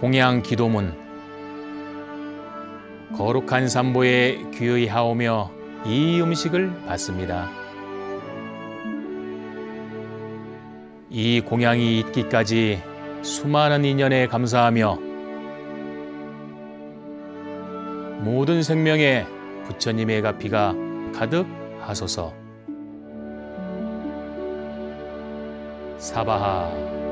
공양 기도문 거룩한 삼보에 귀의 하오며 이 음식을 받습니다. 이 공양이 있기까지 수많은 인연에 감사하며 모든 생명에 부처님의 가피가 가득 하소서. 사바하